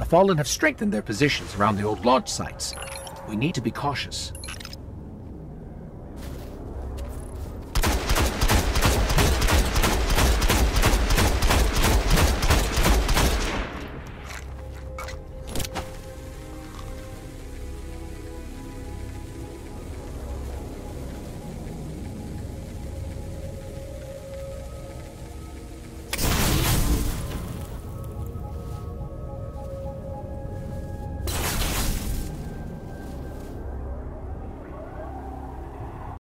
The Fallen have strengthened their positions around the old launch sites. We need to be cautious.